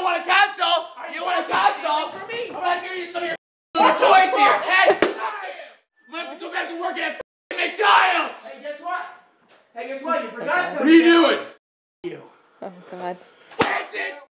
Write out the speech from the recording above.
don't want a console. You want a console? For me. I'm gonna give you some of your toys here, okay? I'm gonna have to go back to working at McDonald's. Hey, guess what? Hey, guess what? You forgot What something. are you doing? You. Oh God. Francis!